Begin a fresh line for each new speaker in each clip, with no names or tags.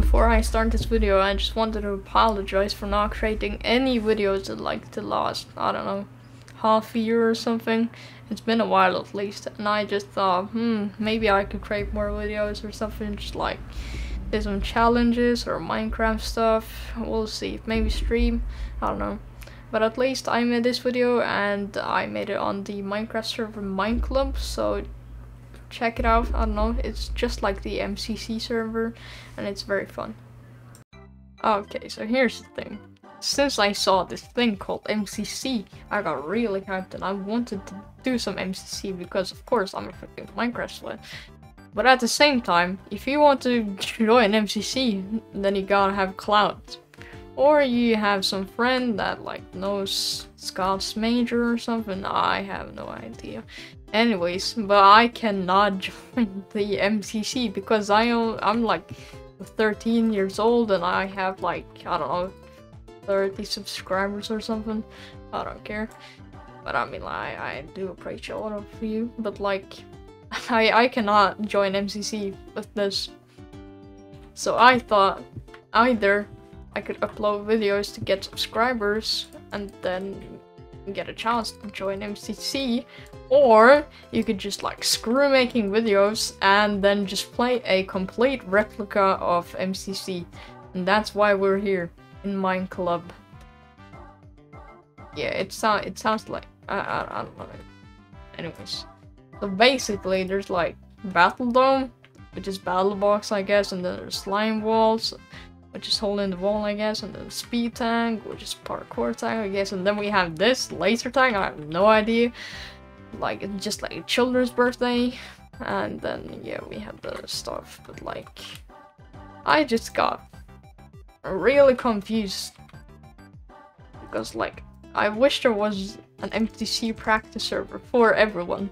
before I start this video, I just wanted to apologize for not creating any videos in like the last, I don't know, half a year or something. It's been a while at least, and I just thought, hmm, maybe I could create more videos or something, just like do some challenges or Minecraft stuff. We'll see. Maybe stream. I don't know. But at least I made this video and I made it on the Minecraft server Mineclub. So check it out. I don't know. It's just like the MCC server and it's very fun. Okay, so here's the thing. Since I saw this thing called MCC, I got really hyped and I wanted to do some MCC because of course I'm a freaking Minecraft sweat. But at the same time, if you want to join an MCC, then you gotta have clout. Or you have some friend that like knows Scott's major or something, I have no idea. Anyways, but I cannot join the MCC because I I'm like 13 years old and I have like, I don't know, 30 subscribers or something. I don't care. But I mean, I, I do appreciate all of you, but like, I, I cannot join MCC with this. So I thought either I could upload videos to get subscribers and then get a chance to join MCC, or you could just like screw making videos and then just play a complete replica of MCC. And that's why we're here in Mineclub. Yeah, it, so it sounds like... I, I, I don't know. Anyways. So basically, there's like Battle Dome, which is Battle Box, I guess, and then there's Slime Walls, which is hole in the wall, I guess, and then Speed Tag, which is Parkour Tag, I guess, and then we have this Laser Tag, I have no idea. Like, just like a children's birthday, and then, yeah, we have the stuff, but like, I just got really confused. Because, like, I wish there was an MCC practice server for everyone.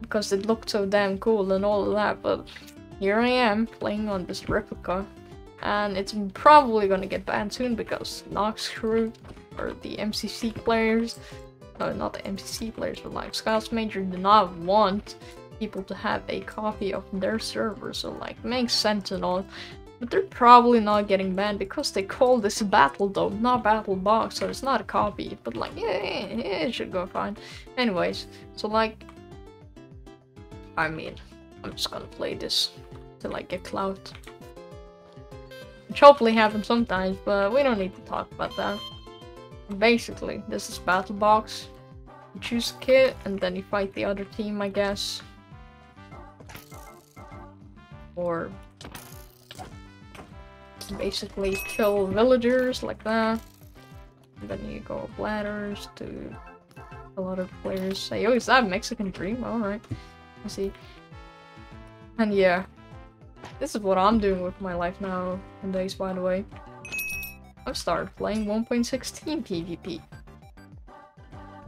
Because it looked so damn cool and all of that, but here I am playing on this replica. And it's probably gonna get banned soon because Noxcrew or the MCC players, no, not the MCC players, but like Scouts Major do not want people to have a copy of their server, so like makes sense and all. But they're probably not getting banned because they call this Battle Dome, not Battle Box, so it's not a copy. But like, yeah, yeah, yeah it should go fine. Anyways, so like, I mean, I'm just gonna play this to like get clout. Which hopefully happens sometimes, but we don't need to talk about that. Basically, this is Battle Box. You choose a kit, and then you fight the other team, I guess. Or basically kill villagers like that. And then you go bladders to a lot of players say, oh, is that Mexican Dream? Alright. I see. And yeah, this is what I'm doing with my life now nowadays, by the way. I've started playing 1.16 PvP.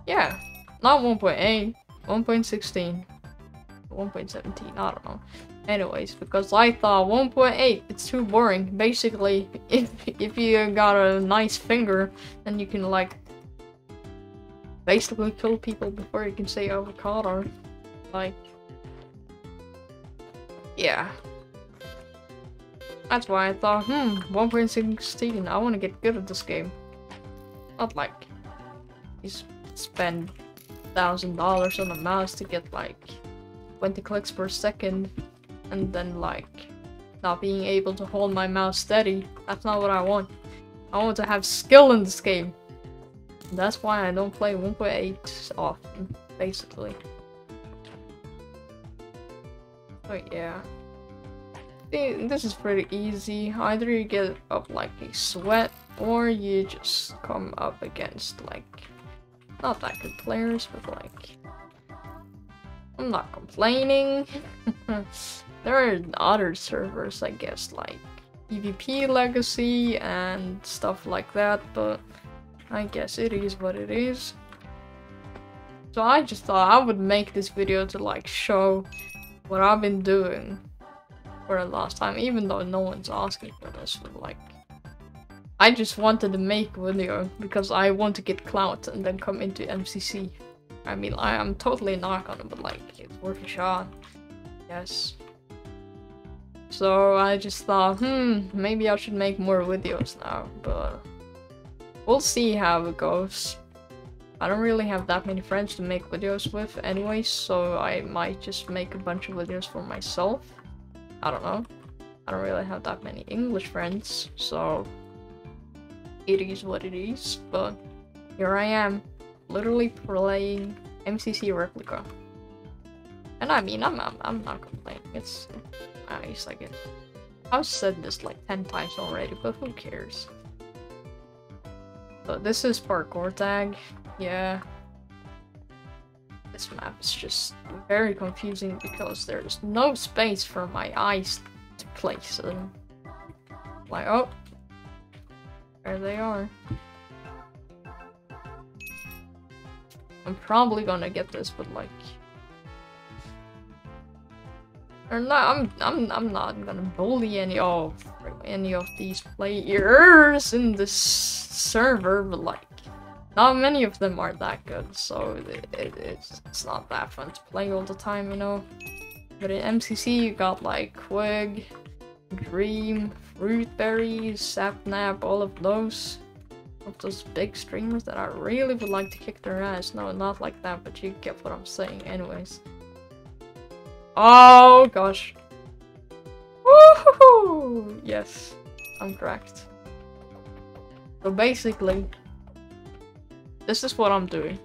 Yeah, not 1.8, 1.16, 1.17, I don't know. Anyways, because I thought 1.8, it's too boring. Basically, if, if you got a nice finger, then you can like basically kill people before you can say avocado. Like, yeah. That's why I thought, hmm, 1.16, I want to get good at this game. Not like, you spend thousand dollars on a mouse to get like 20 clicks per second and then like not being able to hold my mouse steady. That's not what I want. I want to have skill in this game. That's why I don't play 1.8 often, basically. But yeah. This is pretty easy. Either you get up like a sweat or you just come up against like not that good players, but like I'm not complaining. there are other servers, I guess, like PvP Legacy and stuff like that, but I guess it is what it is. So I just thought I would make this video to like show what I've been doing for the last time, even though no one's asking for this, but like... I just wanted to make a video because I want to get clout and then come into MCC. I mean, I am totally not gonna, but like, it's worth a shot. Yes. So I just thought, hmm, maybe I should make more videos now, but we'll see how it goes. I don't really have that many friends to make videos with anyway, so I might just make a bunch of videos for myself. I don't know. I don't really have that many English friends, so it is what it is, but here I am, literally playing MCC Replica. And I mean, I'm, I'm, I'm not complaining, it's nice, I guess. I've said this like 10 times already, but who cares? So this is parkour tag, yeah. This map is just very confusing because there's no space for my eyes to place them. Like, oh, there they are. I'm probably gonna get this, but like, or not. I'm I'm I'm not gonna bully any of any of these players in this server, but like, not many of them are that good, so it, it, it's it's not that fun to play all the time, you know. But in MCC, you got like Quig, Dream, Fruitberries, Sapnap, all of those. Of those big streamers that I really would like to kick their ass. No, not like that, but you get what I'm saying anyways. Oh gosh. Woohoo! Yes, I'm correct. So basically, this is what I'm doing.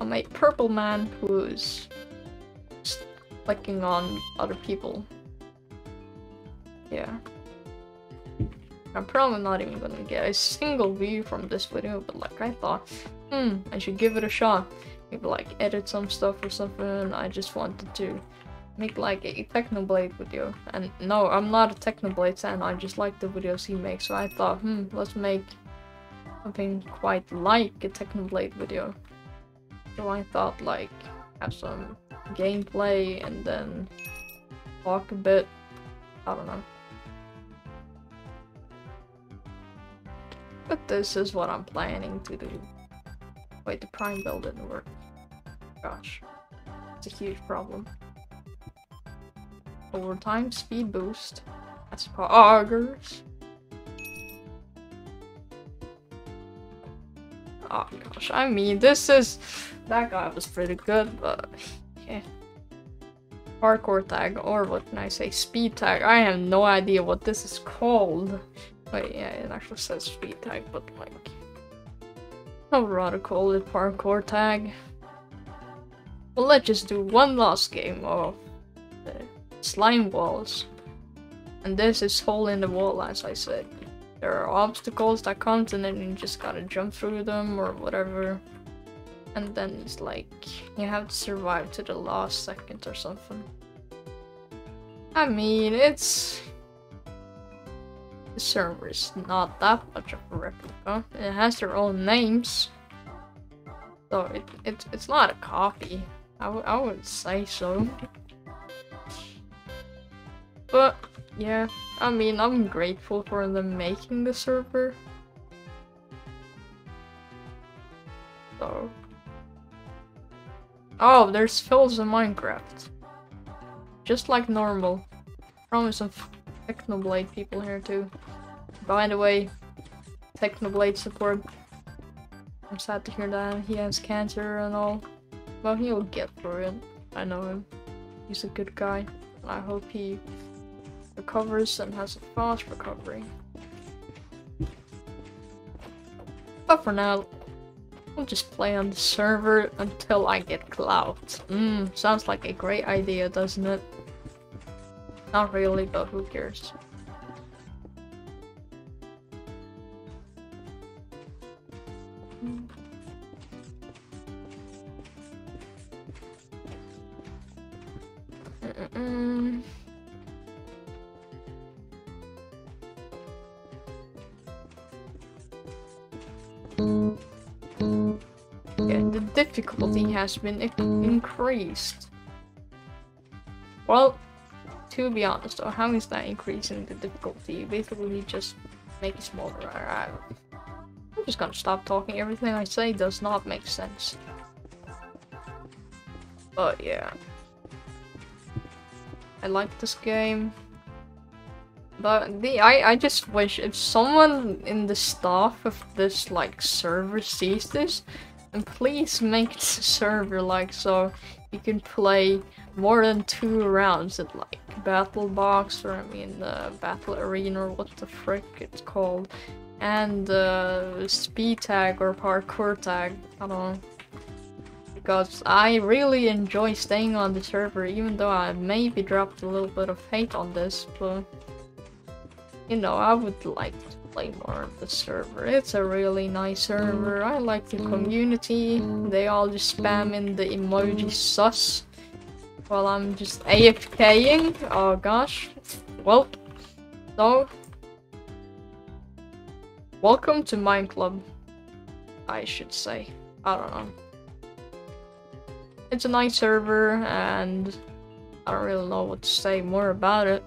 I'm a purple man who's clicking on other people. Yeah. I'm probably not even gonna get a single view from this video, but like I thought, hmm, I should give it a shot maybe like edit some stuff or something. I just wanted to make like a Technoblade video. And no, I'm not a Technoblade fan, I just like the videos he makes. So I thought, hmm, let's make something quite like a Technoblade video. So I thought like have some gameplay and then talk a bit. I don't know. But this is what I'm planning to do. Wait, the prime build didn't work. Gosh. It's a huge problem. Overtime speed boost. That's Oh gosh, I mean, this is... That guy was pretty good, but... Yeah. Parkour tag, or what can I say, speed tag. I have no idea what this is called. Wait, yeah, it actually says speed tag, but like... I would rather call it parkour tag. Well, let's just do one last game of slime walls. And this is hole in the wall, as I said. There are obstacles that comes and then you just gotta jump through them or whatever. And then it's like, you have to survive to the last second or something. I mean, it's... The server is not that much of a replica. It has their own names. So it, it, it's not a copy. I, I would say so. But, yeah, I mean, I'm grateful for them making the server. So. Oh, there's fills in Minecraft. Just like normal. Probably some Technoblade people here too. By the way, Technoblade support. I'm sad to hear that he has cancer and all. Well, he'll get through it. I know him. He's a good guy. I hope he recovers and has a fast recovery. But for now, I'll just play on the server until I get clout. Mmm, sounds like a great idea, doesn't it? Not really, but who cares? Difficulty has been increased. Well, to be honest though, how is that increasing the difficulty? Basically just make it smaller. I'm just gonna stop talking. Everything I say does not make sense. But yeah. I like this game. But the I, I just wish if someone in the staff of this like server sees this, and please make the server like so you can play more than two rounds at like battle box or I mean uh, battle arena or what the frick it's called. And uh, speed tag or parkour tag I don't know. Because I really enjoy staying on the server even though I maybe dropped a little bit of hate on this but you know I would like to play more of the server it's a really nice server I like the community they all just spam in the emoji sus while I'm just AFKing. Oh gosh. Well, so welcome to Mineclub. I should say. I don't know. It's a nice server and I don't really know what to say more about it.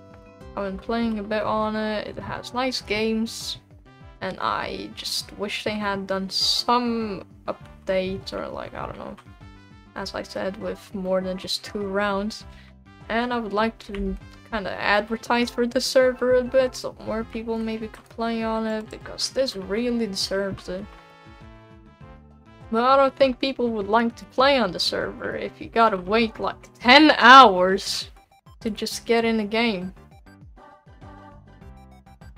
I've been playing a bit on it, it has nice games, and I just wish they had done some updates or like, I don't know, as I said, with more than just two rounds. And I would like to kind of advertise for the server a bit, so more people maybe could play on it, because this really deserves it. But I don't think people would like to play on the server if you gotta wait like 10 hours to just get in the game.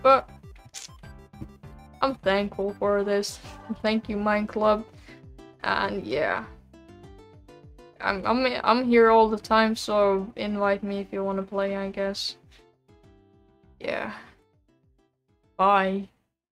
But I'm thankful for this. Thank you, Mineclub. And yeah. I'm I'm I'm here all the time, so invite me if you want to play, I guess. Yeah. Bye.